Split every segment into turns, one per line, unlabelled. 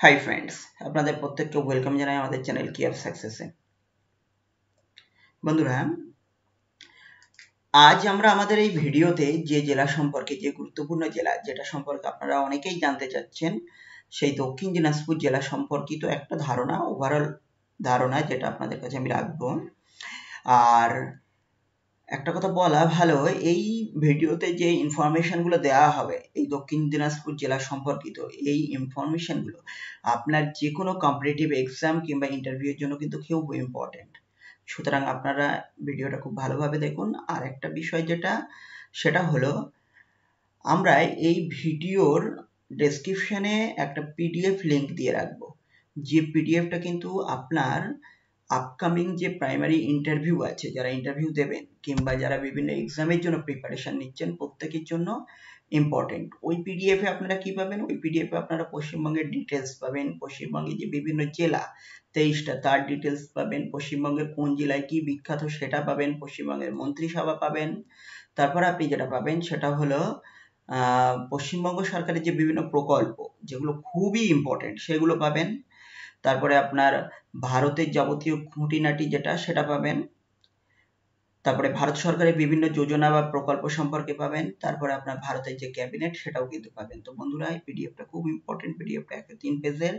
Hi friends আপনাদের প্রত্যেককে welcome জানাই আমাদের চ্যানেল কি অফ সাকসেসে বন্ধুরা, আজ আমরা আমাদের এই ভিডিওতে যে জেলা সম্পর্কে, যে গুরুত্বপূর্ণ জেলা, যেটা সম্পর্কে আপনারা অনেকেই জানতে চাচ্ছেন, সেই দক্ষিণ দিনাজপুর জেলা সম্পর্কিত একটা ধারণা ওভারঅল ধারণা, যেটা আপনাদের কাছে আমি রাখব। আর একটা কথা বলা ভালো, এই ভিডিওতে যে ইনফরমেশনগুলো দেওয়া হবে, এই দক্ষিণ দিনাজপুর জেলা সম্পর্কিত এই ইনফরমেশনগুলো আপনার যে কোনো কম্পিটিটিভ এক্সাম কিংবা ইন্টারভিউর জন্য কিন্তু খুব ইম্পর্টেন্ট সুতরাং আপনারা ভিডিওটা খুব ভালোভাবে দেখুন। আর একটা বিষয় যেটা, সেটা হলো, আমরা এই ভিডিওর ডেসক্রিপশনে একটা পিডিএফ লিংক দিয়ে রাখব। যে পিডিএফটা কিন্তু আপনার আপকামিং যে প্রাইমারি ইন্টারভিউ আছে, যারা ইন্টারভিউ দেবেন কিংবা যারা বিভিন্ন এক্সামের জন্য প্রিপারেশন নিচ্ছেন, প্রত্যেকের জন্য ইম্পর্টেন্ট ওই পিডিএফে আপনারা কি পাবেন? ওই পিডিএফে আপনারা পশ্চিমবঙ্গের ডিটেলস পাবেন। পশ্চিমবঙ্গে যে বিভিন্ন জেলা, তেইশটা তার ডিটেলস পাবেন। পশ্চিমবঙ্গের কোন জেলায় কি বিখ্যাত সেটা পাবেন। পশ্চিমবঙ্গের মন্ত্রিসভা পাবেন। তারপর আপনি যেটা পাবেন সেটা হলো পশ্চিমবঙ্গ সরকারের যে বিভিন্ন প্রকল্প, যেগুলো খুবই ইম্পর্টেন্ট সেগুলো পাবেন। তারপরে আপনার ভারতের যাবতীয় খুঁটিনাটি যেটা, সেটা পাবেন। তারপরে ভারত সরকারের বিভিন্ন যোজনা বা প্রকল্প সম্পর্কে পাবেন। তারপরে আপনার ভারতের যে ক্যাবিনেট, সেটাও কিন্তু পাবেন। তো বন্ধুরা, এই পিডিএফটা খুব ইম্পর্টেন্ট পিডিএফটা একশো তিন পেজের।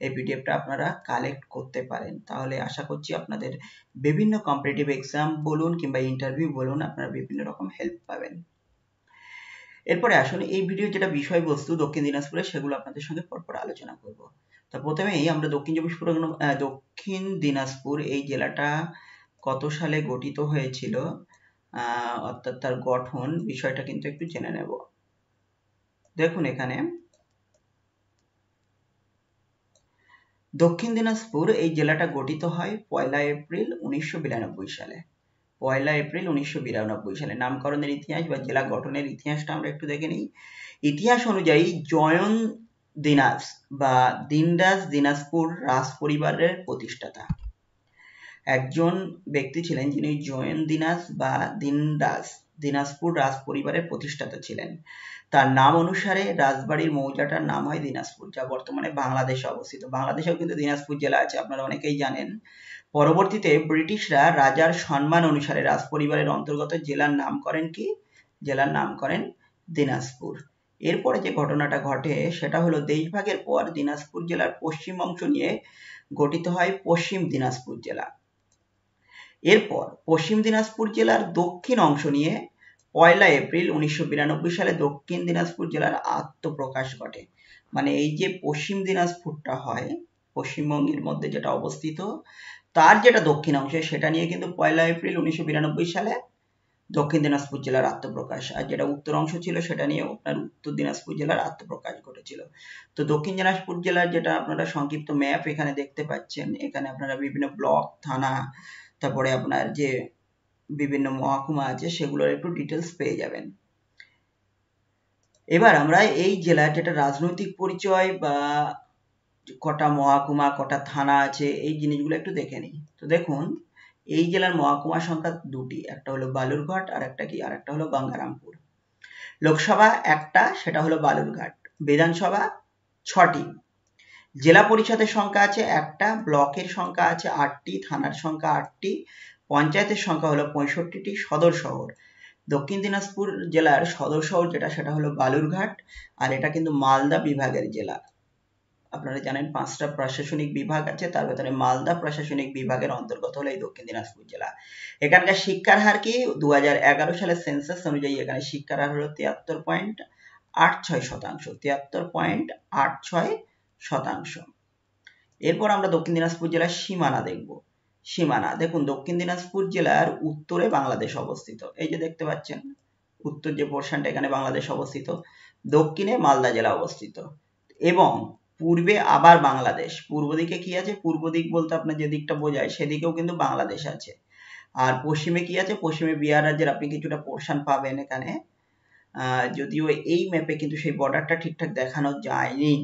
এই পিডিএফটা আপনারা কালেক্ট করতে পারেন। তাহলে আশা করছি আপনাদের বিভিন্ন কম্পিটিটিভ এক্সাম বলুন কিংবা ইন্টারভিউ বলুন, আপনারা বিভিন্ন রকম হেল্প পাবেন। এরপরে আসুন, এই ভিডিও যেটা বিষয়বস্তু দক্ষিণ দিনাজপুরে, সেগুলো আপনাদের সঙ্গে পরপর আলোচনা করব। তা প্রথমেই আমরা দক্ষিণ চব্বিশ পরগনা দক্ষিণ দিনাজপুর এই জেলাটা কত সালে গঠিত হয়েছিল? অর্থাৎ তার গঠন, বিষয়টা কিন্তু একটু জেনে নেব। দেখুন এখানে। দক্ষিণ দিনাজপুর এই জেলাটা গঠিত হয় পয়লা এপ্রিল উনিশশো বিরানব্বই সালে। পয়লা এপ্রিল উনিশশো বিরানব্বই সালে। নামকরণের ইতিহাস বা জেলা গঠনের ইতিহাসটা আমরা একটু দেখে নিই। ইতিহাস অনুযায়ী জয়ন দিনাজ বা দিনদাস দিনাজপুর রাজ পরিবারের প্রতিষ্ঠাতা। একজন ব্যক্তি ছিলেন যিনি জয়ন দিনাজ বা দিনদাস দিনাজপুর রাজ পরিবারের প্রতিষ্ঠাতা ছিলেন। তার নাম অনুসারে রাজবাড়ির মৌজাটার নাম হয় দিনাজপুর, যা বর্তমানে বাংলাদেশে অবস্থিত। বাংলাদেশেও কিন্তু দিনাজপুর জেলা আছে, আপনারা অনেকেই জানেন। পরবর্তীতে ব্রিটিশরা রাজার সম্মান অনুসারে রাজ পরিবারের অন্তর্গত জেলার নাম করেন কি? জেলার নাম করেন দিনাজপুর। এরপরে যে ঘটনাটা ঘটে, সেটা হলো দেশভাগের পর দিনাজপুর জেলার পশ্চিম অংশ নিয়ে গঠিত হয় পশ্চিম দিনাজপুর জেলা। এরপর পশ্চিম দিনাজপুর জেলার দক্ষিণ অংশ নিয়ে পয়লা এপ্রিল উনিশশো বিরানব্বই সালে দক্ষিণ দিনাজপুর জেলার আত্মপ্রকাশ ঘটে। মানে এই যে পশ্চিম দিনাজপুরটা হয়, পশ্চিমবঙ্গের মধ্যে যেটা অবস্থিত, তার যেটা দক্ষিণ অংশে, সেটা নিয়ে কিন্তু পয়লা এপ্রিল উনিশশো বিরানব্বই সালে দক্ষিণ দিনাজপুর জেলার আত্মপ্রকাশ, আর যেটা উত্তর অংশ ছিল সেটা নিয়ে আপনার উত্তর দিনাজপুর জেলার আত্মপ্রকাশ ঘটেছিল। তো দক্ষিণ দিনাজপুর জেলার যেটা আপনারা সংক্ষিপ্ত ম্যাপ এখানে দেখতে পাচ্ছেন, এখানে আপনারা বিভিন্ন ব্লক, থানা তারপরে আপনার যে বিভিন্ন মহকুমা আছে, সেগুলোর একটু ডিটেলস পেয়ে যাবেন। এবার আমরা এই জেলার যেটা রাজনৈতিক পরিচয় বা কটা মহকুমা, কটা থানা আছে, এই জিনিসগুলো একটু দেখে নিই। তো দেখুন, এই জেলার মহকুমা সংখ্যা দুটি, একটা হলো বালুরঘাট আর একটা কি, আর একটা হলো গঙ্গারামপুর। লোকসভা একটা, সেটা হলো বালুরঘাট। বিধানসভা ছটি। জেলা পরিষদের সংখ্যা আছে একটা, ব্লকের সংখ্যা আছে আটটি, থানার সংখ্যা আটটি, পঞ্চায়েতের সংখ্যা হলো পঁয়ষট্টিটি, সদর শহর। দক্ষিণ দিনাজপুর জেলার সদর শহর যেটা, সেটা হলো বালুরঘাট আর এটা কিন্তু মালদা বিভাগের জেলা। আপনারা জানেন পাঁচটা প্রশাসনিক বিভাগ আছে, তার ভেতরে মালদা প্রশাসনিক বিভাগের অন্তর্গত হলো এই দক্ষিণ দিনাজপুর জেলা। এখানকার শিক্ষার হার কি? দু হাজার এগারো সালের সেন্সাস অনুযায়ী এখানে শিক্ষার হার হলো তিয়াত্তর পয়েন্ট আট ছয় শতাংশ, তিয়াত্তর পয়েন্ট আট ছয় শতাংশ। এরপর আমরা দক্ষিণ দিনাজপুর জেলার সীমানা দেখব। সীমানা, দেখুন, দক্ষিণ দিনাজপুর জেলার উত্তরে বাংলাদেশ অবস্থিত। এই যে দেখতে পাচ্ছেন, উত্তর যে পোর্শনটা এখানে বাংলাদেশ অবস্থিত, দক্ষিণে মালদা জেলা অবস্থিত। এবং পূর্বে আবার বাংলাদেশ। পূর্ব দিকে কি আছে? পূর্ব দিক বলতে আপনার যে দিকটা বোঝায়, সেদিকেও কিন্তু বাংলাদেশ আছে। আর পশ্চিমে কি আছে? পশ্চিমে বিহার রাজ্যের আপনি কিছুটা পোর্শন পাবেন এখানে। যদিও এই ম্যাপে কিন্তু সেই বর্ডারটা ঠিকঠাক দেখানো যায়নি।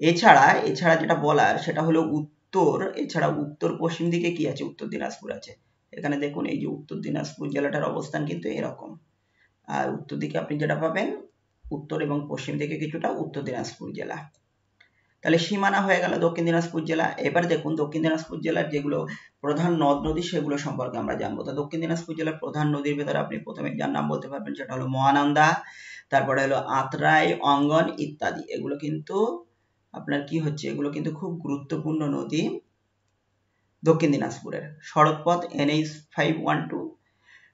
এছাড়া এছাড়া যেটা বলার সেটা হলো উত্তর, এছাড়া উত্তর পশ্চিম দিকে কি আছে? উত্তর দিনাজপুর আছে। এখানে দেখুন, এই যে উত্তর দিনাজপুর জেলাটার অবস্থান কিন্তু এরকম। আর উত্তর দিকে আপনি যেটা পাবেন, উত্তর এবং পশ্চিম দিকে কিছুটা উত্তর দিনাজপুর জেলা। তাহলে সীমানা হয়ে গেল দক্ষিণ দিনাজপুর জেলা। এবার দেখুন, দক্ষিণ দিনাজপুর জেলার যেগুলো প্রধান নদ নদী, সেগুলো সম্পর্কে আমরা জানব। তো দক্ষিণ দিনাজপুর জেলার প্রধান নদীর ভেতরে আপনি প্রথমে যার নাম বলতে পারবেন, সেটা হলো মহানন্দা, তারপরে হলো আত্রাই, অঙ্গন ইত্যাদি। এগুলো কিন্তু আপনার কি হচ্ছে? এগুলো কিন্তু খুব গুরুত্বপূর্ণ নদী দক্ষিণ দিনাজপুরের। সড়কপথ NH five one two,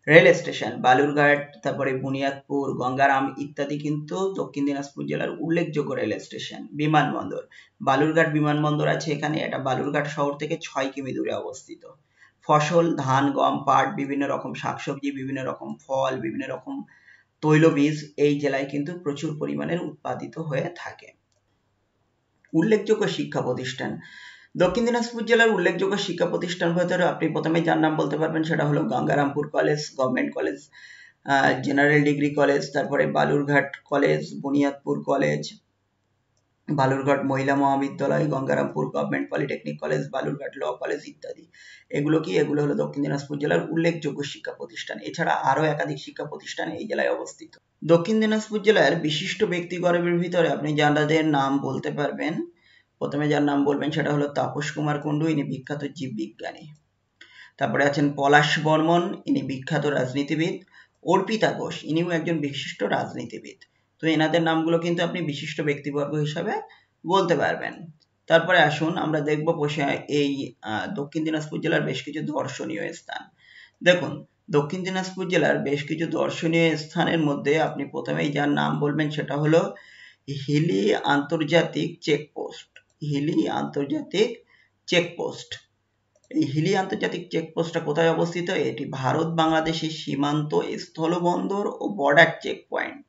rail station, Balurghat, তারপরে বুনিয়াদপুর, গঙ্গারাম ইত্যাদি কিন্তু দক্ষিণ দিনাজপুর জেলার উল্লেখযোগ্য রেল স্টেশন, বিমানবন্দর। বালুরঘাট বিমানবন্দর আছে এখানে, এটা বালুরঘাট শহর থেকে ছয় কিমি দূরে অবস্থিত। ফসল, ধান, গম, পাট, বিভিন্ন রকম শাকসবজি, বিভিন্ন রকম ফল, বিভিন্ন রকম তৈলবীজ এই জেলায় কিন্তু প্রচুর পরিমাণের উৎপাদিত হয়ে থাকে। উল্লেখযোগ্য শিক্ষা প্রতিষ্ঠান। দক্ষিণ দিনাজপুর জেলার উল্লেখযোগ্য শিক্ষা প্রতিষ্ঠান ভেতরে আপনি প্রথমে যার নাম বলতে পারবেন সেটা হলো Gangarampur college, government college general degree college, তারপরে Balurghat college, Buniadpur college, Balurghat Mahila Mahavidyalaya, Gangarampur government polytechnic college, Balurghat law college ইত্যাদি। এগুলো কি? এগুলো হলো দক্ষিণ দিনাজপুর জেলার উল্লেখযোগ্য শিক্ষা প্রতিষ্ঠান। এছাড়া আরও একাধিক শিক্ষা প্রতিষ্ঠান এই জেলায় অবস্থিত। দক্ষিণ দিনাজপুর জেলার বিশিষ্ট ব্যক্তিগণের ভিতরে আপনি যাদের নাম বলতে পারবেন। প্রথমে যার নাম বলবেন সেটা হলো তাপস কুমার কুণ্ডু, ইনি বিখ্যাত জীববিজ্ঞানী। তারপরে আছেন পলাশ বর্মন, ইনি বিখ্যাত রাজনীতিবিদ। অর্পিতা ঘোষ, ইনিও একজন বিশিষ্ট রাজনীতিবিদ। তো এনাদের নামগুলো কিন্তু আপনি বিশিষ্ট ব্যক্তিবর্গ হিসাবে বলতে পারবেন। তারপরে আসুন, আমরা দেখব এই দক্ষিণ দিনাজপুর জেলার বেশ কিছু দর্শনীয় স্থান। দেখুন দক্ষিণ দিনাজপুর জেলার বেশ কিছু দর্শনীয় স্থানের মধ্যে আপনি প্রথমেই যার নাম বলবেন সেটা হলো হিলি আন্তর্জাতিক চেকপোস্ট। হিলি আন্তর্জাতিক চেকপোস্ট। এই হিলি আন্তর্জাতিক চেকপোস্টটা কোথায় অবস্থিত? এটি ভারত, বাংলাদেশের সীমান্ত স্থলবন্দর ও বর্ডার চেক পয়েন্ট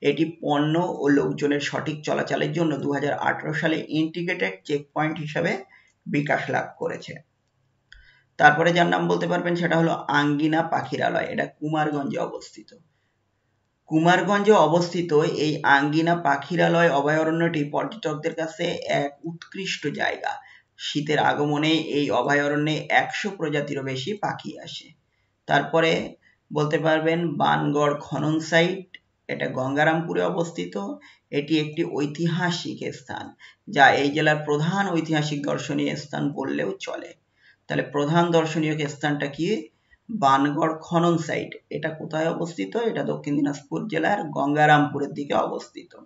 এটি পণ্য ও লোকজনের সঠিক চলাচলের জন্য দু হাজার আঠারো সালে ইন্টিগ্রেটেড চেক পয়েন্ট হিসাবে বিকাশ লাভ করেছে। তারপরে যার নাম বলতে পারবেন সেটা হলো আঙ্গিনা পাখিরালয়। এটা কুমারগঞ্জে অবস্থিত। কুমারগঞ্জে অবস্থিত এই আঙ্গিনা পাখিরালয় অভয়ারণ্যটি পর্যটকদের কাছে এক উৎকৃষ্ট জায়গা। শীতের আগমনে এই অভয়ারণ্যে একশো প্রজাতিরও বেশি পাখি আসে। তারপরে বলতে পারবেন বানগড় খনন সাইট এটা গঙ্গারামপুরে অবস্থিত। এটি একটি ঐতিহাসিক স্থান, যা এই জেলার প্রধান ঐতিহাসিক দর্শনীয় স্থান বললেও চলে। তাহলে প্রধান দর্শনীয় স্থানটা কি? বানগড় খনন সাইট এটা কোথায় অবস্থিত? এটা দক্ষিণ দিনাজপুর জেলার গঙ্গারামপুরের দিকে অবস্থিত।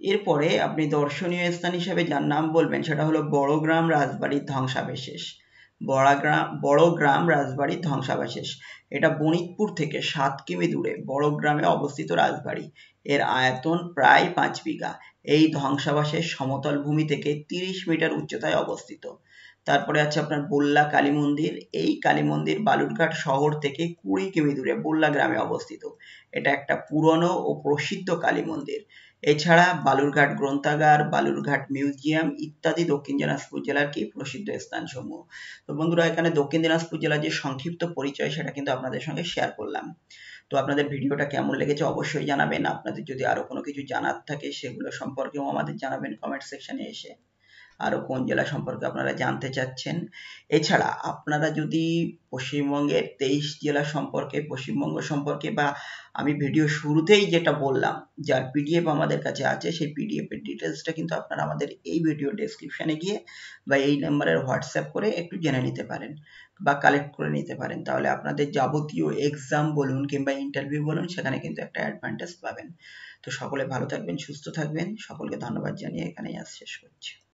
এরপরে আপনি দর্শনীয় স্থান হিসেবে যার নাম বলবেন, সেটা হলো বড়গ্রাম রাজবাড়ির ধ্বংসাবশেষ। বড়গ্রাম বড়গ্রাম রাজবাড়ির ধ্বংসাবশেষ। এটা বণিকপুর থেকে সাত কিমি দূরে বড়গ্রামে অবস্থিত রাজবাড়ি। এর আয়তন প্রায় পাঁচ বিঘা। এই ধ্বংসাবশেষ সমতল ভূমি থেকে তিরিশ মিটার উচ্চতায় অবস্থিত। তারপরে আছে আপনার বোল্লা কালী মন্দির। এই কালী মন্দির বালুরঘাট শহর থেকে কুড়ি কিমি দূরে বোল্লা গ্রামে অবস্থিত। এটা একটা পুরনো ও প্রসিদ্ধ কালী মন্দির। এছাড়া বালুরঘাট গ্রন্থাগার, বালুরঘাট মিউজিয়াম ইত্যাদি দক্ষিণ দিনাজপুর জেলার কি প্রসিদ্ধ স্থানসমূহ। তো বন্ধুরা, এখানে দক্ষিণ দিনাজপুর জেলার যে সংক্ষিপ্ত পরিচয়, সেটা কিন্তু আপনাদের সঙ্গে শেয়ার করলাম। তো আপনাদের ভিডিওটা কেমন লেগেছে অবশ্যই জানাবেন। আপনাদের যদি আরও কোনো কিছু জানার থাকে, সেগুলো সম্পর্কেও আমাদের জানাবেন কমেন্ট সেকশনে এসে। আরও কোন জেলা সম্পর্কে আপনারা জানতে চাচ্ছেন। এছাড়া আপনারা যদি পশ্চিমবঙ্গের তেইশ জেলা সম্পর্কে, পশ্চিমবঙ্গ সম্পর্কে বা আমি ভিডিও শুরুতেই যেটা বললাম, যার পিডিএফ আমাদের কাছে আছে, সেই পিডিএফ এর ডিটেলসটা কিন্তু আপনারা আমাদের এই ভিডিও ডেসক্রিপশনে গিয়ে বা এই নাম্বারের হোয়াটসঅ্যাপ করে একটু জেনে নিতে পারেন বা কালেক্ট করে নিতে পারেন। তাহলে আপনাদের যাবতীয় এক্সাম বলুন কিংবা ইন্টারভিউ বলুন, সেখানে কিন্তু একটা অ্যাডভান্টেজ পাবেন। তো সকলে ভালো থাকবেন, সুস্থ থাকবেন। সকলকে ধন্যবাদ জানিয়ে এখানেই আজ শেষ করছি।